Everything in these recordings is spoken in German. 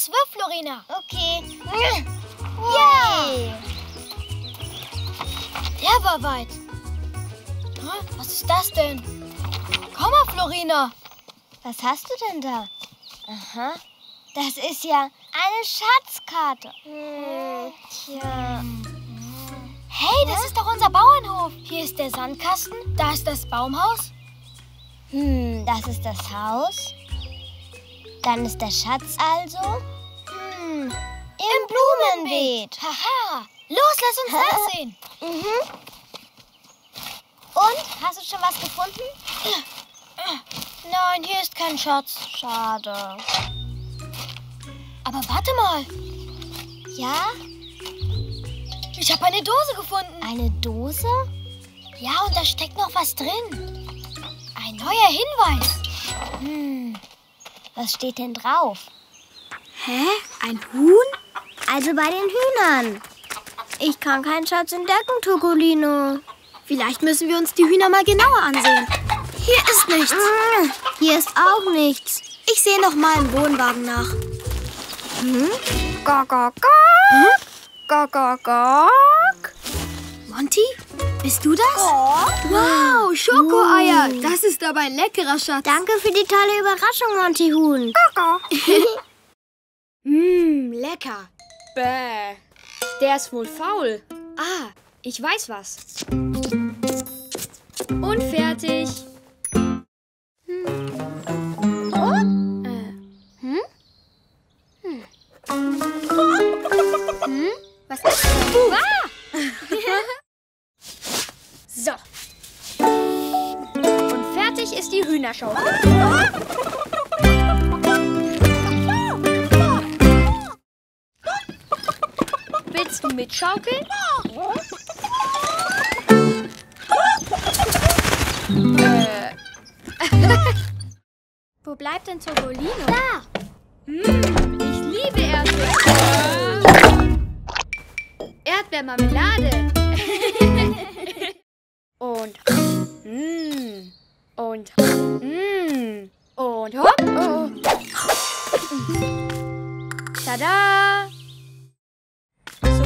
Los, wirf, Florina. Okay. Ja. Der war weit. Was ist das denn? Komm mal, Florina. Was hast du denn da? Aha. Das ist ja eine Schatzkarte. Hm, tja. Hey, das ist doch unser Bauernhof. Hier ist der Sandkasten, da ist das Baumhaus. Hm, das ist das Haus. Dann ist der Schatz also. Hm, im Blumenbeet. Haha. Los, lass uns nachsehen. Mhm. Und, hast du schon was gefunden? Nein, hier ist kein Schatz. Schade. Aber warte mal. Ja? Ich habe eine Dose gefunden. Eine Dose? Ja, und da steckt noch was drin. Ein neuer Hinweis. Hm, was steht denn drauf? Hä? Ein Huhn? Also bei den Hühnern. Ich kann keinen Schatz entdecken, Tokolino. Vielleicht müssen wir uns die Hühner mal genauer ansehen. Hier ist nichts. Hier ist auch nichts. Ich sehe noch mal im Wohnwagen nach. Hm? Gok, gok, gok. Gok, gok, gok. Monty, bist du das? Wow, Schokoeier. Das ist aber ein leckerer Schatz. Danke für die tolle Überraschung, Monty Huhn. Mmm, lecker. Bäh. Der ist wohl faul. Ah, ich weiß was. Und fertig. Was ist das? so. Und fertig ist die Hühnerschaukel. Wo bleibt denn Topolino? Da! Hm, ich liebe Erdbeeren. Erdbeermarmelade. Und. Mm, und. Mm, und hopp. Oh. Tada! So,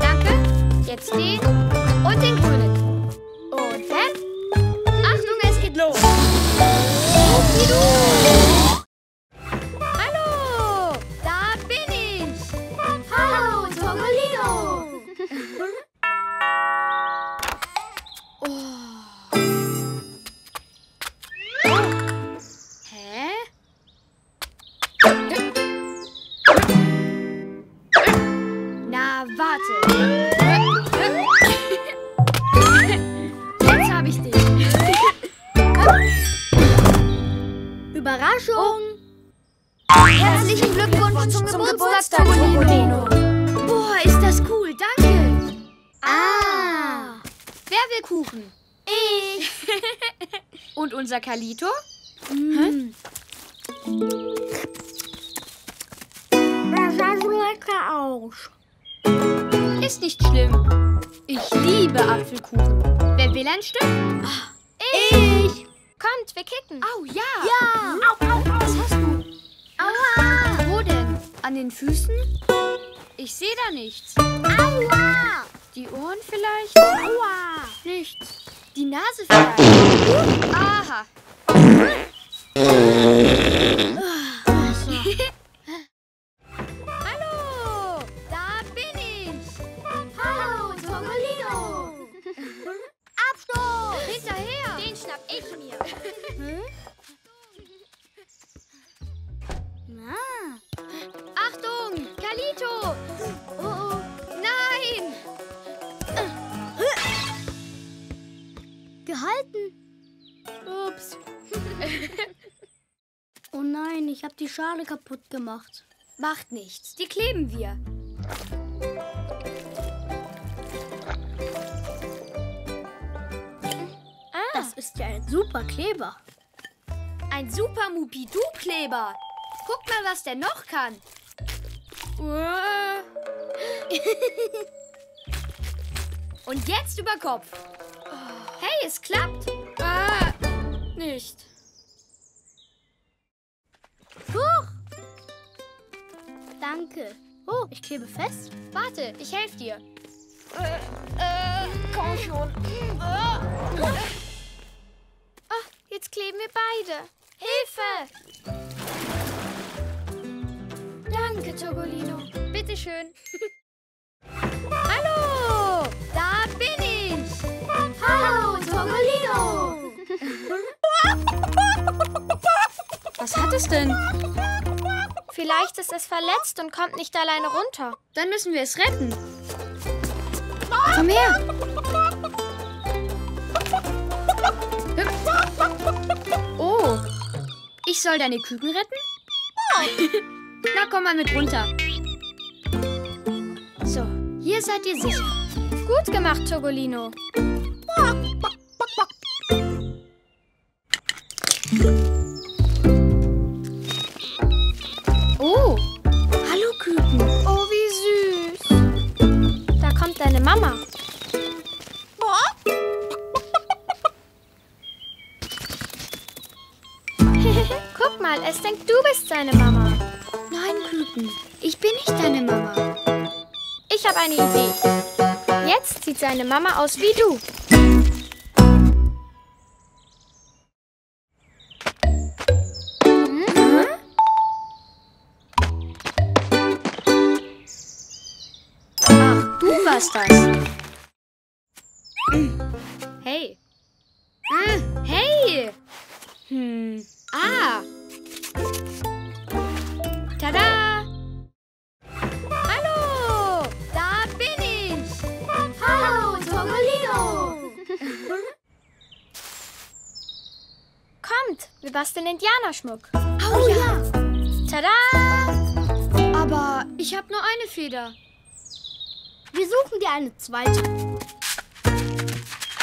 danke. Jetzt den und den grünen. Und fertig. Achtung, es geht los. Rupidu. Überraschung. Herzlichen Glückwunsch zum, Geburtstag, Topolino. Boah, ist das cool. Danke. Ah. Wer will Kuchen? Ich. Und unser Kalito? Hä? Das sah so lecker aus. Ist nicht schlimm. Ich liebe Apfelkuchen. Wer will ein Stück? Kommt, wir kicken. Au, ja. Ja. Was hast du? Aua. Wo denn? An den Füßen? Ich sehe da nichts. Aua! Die Ohren vielleicht? Aua. Nichts. Die Nase vielleicht? Aha. Ich mir. Achtung! Kalito! Oh, oh. Nein! Gehalten. Ups. Oh nein, ich habe die Schale kaputt gemacht. Macht nichts. Die kleben wir. Das ist ja ein super Kleber. Ein super Mupidu-Kleber. Guck mal, was der noch kann. Und jetzt über Kopf. Hey, es klappt. Ah, nicht. Danke. Oh, ich klebe fest. Warte, ich helfe dir. Komm schon. Jetzt kleben wir beide. Hilfe! Danke, Togolino. Bitteschön. Hallo! Da bin ich! Hallo, Togolino. Was hat es denn? Vielleicht ist es verletzt und kommt nicht alleine runter. Dann müssen wir es retten. Komm her! Hüpf. Oh, ich soll deine Küken retten? Na, komm mal mit runter. So, hier seid ihr sicher. Gut gemacht, Togolino. Oh, Es denkt, du bist seine Mama. Nein, Küken, ich bin nicht deine Mama. Ich habe eine Idee. Jetzt sieht seine Mama aus wie du. Ach, du warst das. Basteln Indianerschmuck. Oh ja. Tada! Aber ich habe nur eine Feder. Wir suchen dir eine zweite.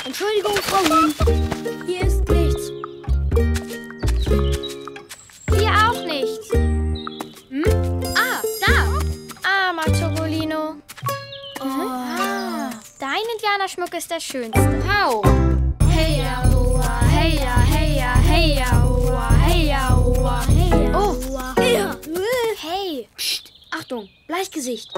Entschuldigung, Frau Hund. Hier ist nichts. Hier auch nicht. Hm? Ah, da! Armer Togolino. Ah, dein Indianerschmuck ist der schönste. Hau! Hey ja, Achtung, Bleichgesicht.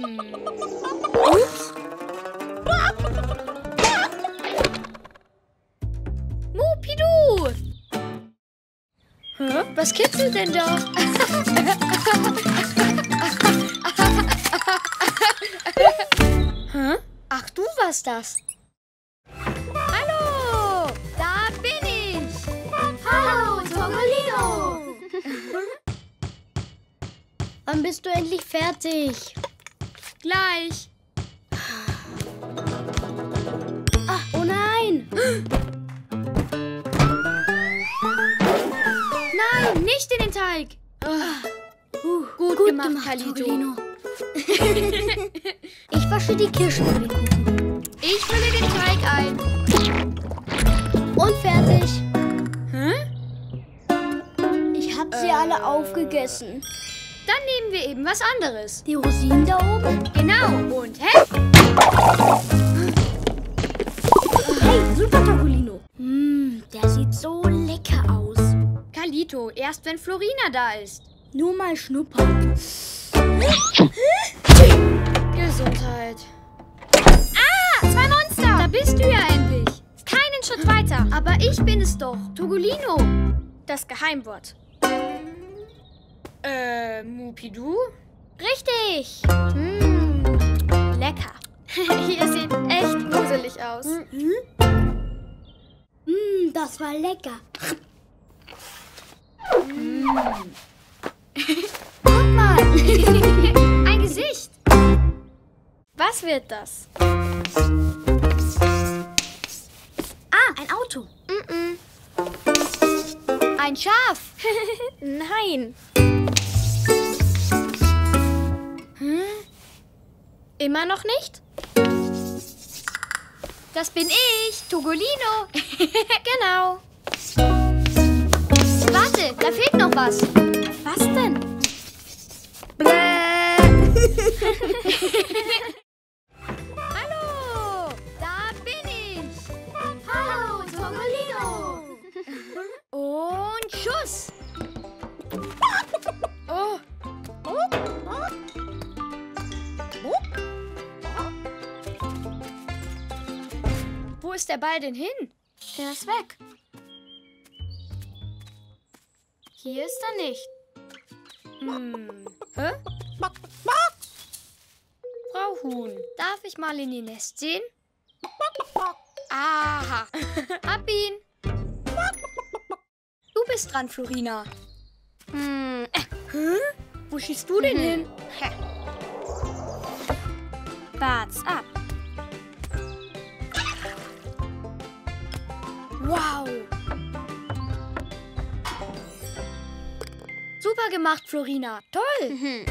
Mupidu! Was kitzelt denn da? Hä? Ach, du warst das. Hallo! Da bin ich! Hallo, Togolino. Wann bist du endlich fertig? Gleich. Ah, oh nein. Nicht in den Teig. Uh, Gut, gemacht, Kalito. Togolino. ich wasche die Kirschen in den Kuchen. Ich fülle den Teig ein. Und fertig. Hä? Ich habe sie alle aufgegessen. Dann nehmen wir eben was anderes. Die Rosinen da oben? Genau. Und hey, Hey, super Togolino. Hm, der sieht so lecker aus. Kalito, erst wenn Florina da ist. Nur mal schnuppern. Gesundheit. Ah, zwei Monster. Da bist du ja endlich. Keinen Schritt weiter. Aber ich bin es doch. Togolino. Das Geheimwort. Äh, Mupidu? Richtig. Hm, lecker. Ihr seht echt gruselig aus. Hm, das war lecker. Guck mal. Ein Gesicht. Was wird das? Ah, ein Auto. Mm-mm. Ein Schaf. Nein. Hm? Immer noch nicht? Das bin ich, Togolino. genau. Warte, da fehlt noch was. Was denn? Hallo, da bin ich. Hallo, Togolino. Und Schuss. Oh. Wo ist der Ball denn hin? Er ist weg. Hier ist er nicht. Hm. Hä? Frau Huhn, darf ich mal in Ihr Nest sehen? Aha. Hab ihn. Du bist dran, Florina. Hm. Äh. Hä? Wo schießt du denn hin? Wart's ab. Wow. Super gemacht, Florina. Toll.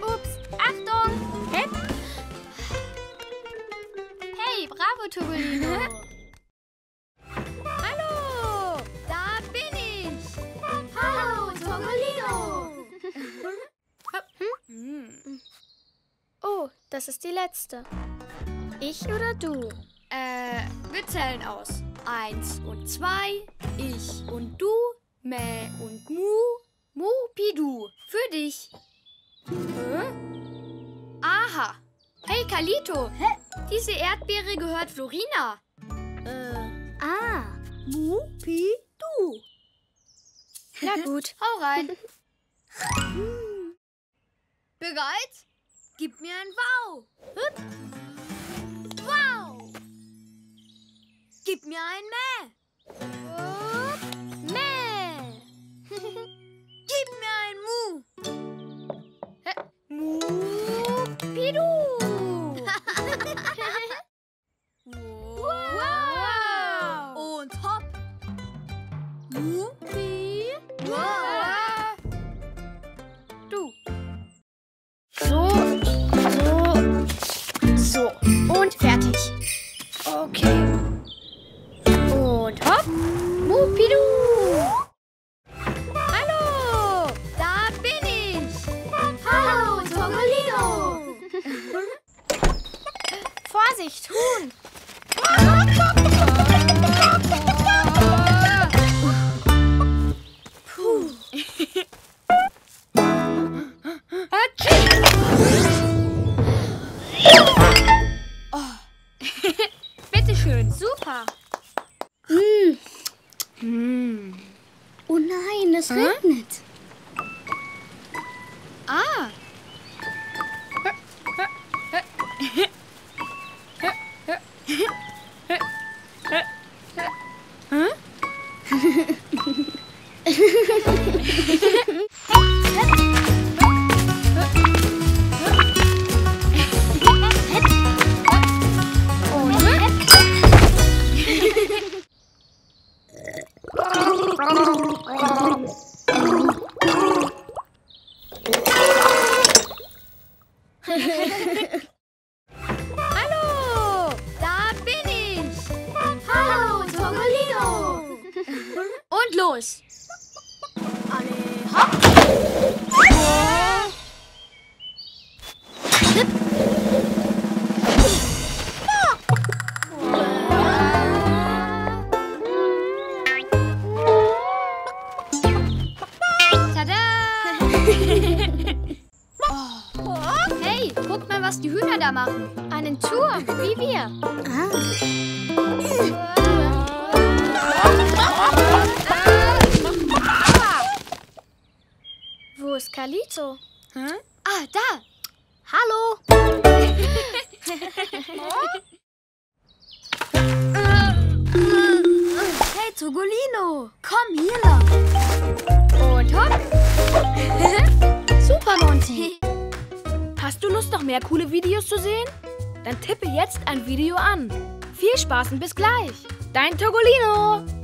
Ups, Achtung. Hä? Hey, bravo, Togolino. Hallo, da bin ich. Hallo, Togolino. Hm. Oh, das ist die letzte. Ich oder du? Äh, wir zählen aus. Eins und zwei, ich und du, Mäh und Mu, Mu, Pidu. Für dich. Hä? Aha. Hey, Kalito. Diese Erdbeere gehört Florina. Äh, Ah, Mu, Pi, Du. Na gut, hau rein. Bereit? Gib mir ein Wow. Hüp. Wow. Gib mir ein Mäh. Hup. Mäh. Gib mir ein Mu. Hä? Vorsicht, Huhn. Puh. Hatschi! Oh. Bitteschön, super. Hm. Oh nein, es regnet. Ah. Ah, was die Hühner da machen. Einen Turm, wie wir. Wo ist Kalito? Ah, da. Hallo. Hey, Togolino, komm hier lang. Und hopp. Super, Monty. Hast du Lust, noch mehr coole Videos zu sehen? Dann tippe jetzt ein Video an. Viel Spaß und bis gleich. Dein Togolino.